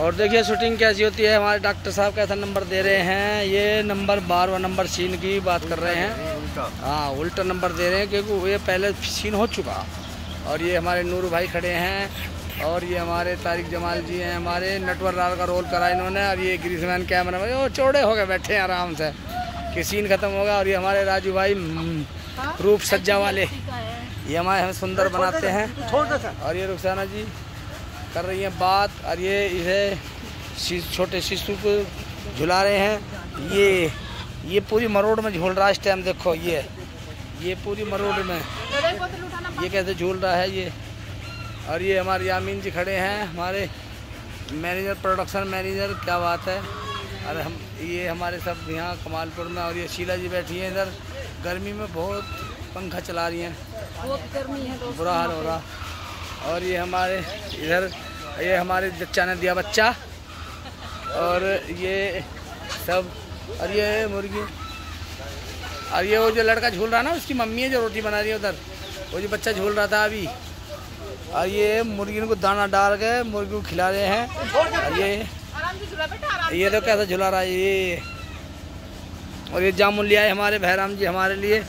और देखिए शूटिंग कैसी होती है हमारे डॉक्टर साहब कैसा नंबर दे रहे हैं। ये नंबर बारवा नंबर सीन की बात कर रहे हैं। हाँ उल्टा नंबर दे रहे हैं क्योंकि ये पहले सीन हो चुका। और ये हमारे नूर भाई खड़े हैं। और ये हमारे तारिक जमाल जी हैं हमारे नटवर लाल का रोल करा इन्होंने। और ये ग्रीसमैन कैमरा में वो चौड़े हो गए बैठे हैं आराम से। कि सीन खत्म होगा और ये हमारे राजू भाई रूप सज्जा वाले। ये हमारे हम सुंदर बनाते हैं। और ये रुखसाना जी कर रही हैं बात। और ये इसे छोटे शिशु को झुला रहे हैं। ये ये पूरी मरोड़ में झूल रहा है इस टाइम देखो ये। ये पूरी मरोड़ में। ये कैसे झूल रहा है ये? और ये हमारे यामीन जी खड़े हैं हमारे मैनेजर प्रोडक्शन मैनेजर क्या बात है। अरे हम ये हमारे सब यहाँ कमालपुर में और ये शीला जी बैठी हैं इधर। गर्मी में बहुत पंखा चला रही हैं। बहुत गर्मी है बुरा हाल हो रहा। और ये हमारे इधर ये हमारे बच्चा ने दिया बच्चा। और ये सब, और ये मुर्गी। और ये वो जो लड़का झूल रहा ना, उसकी मम्मी है जो रोटी बना रही है उधर। वो जो बच्चा झूल रहा था अभी। और ये मुर्गी को दाना डाल के मुर्गी को खिला रहे हैं। और ये ये तो कैसा झुला रहा है ये। और ये जामुन लिया है हमारे भैराम जी हमारे लिए.